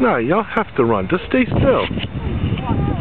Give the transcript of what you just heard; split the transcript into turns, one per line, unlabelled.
No, y'all have to run. Just stay still.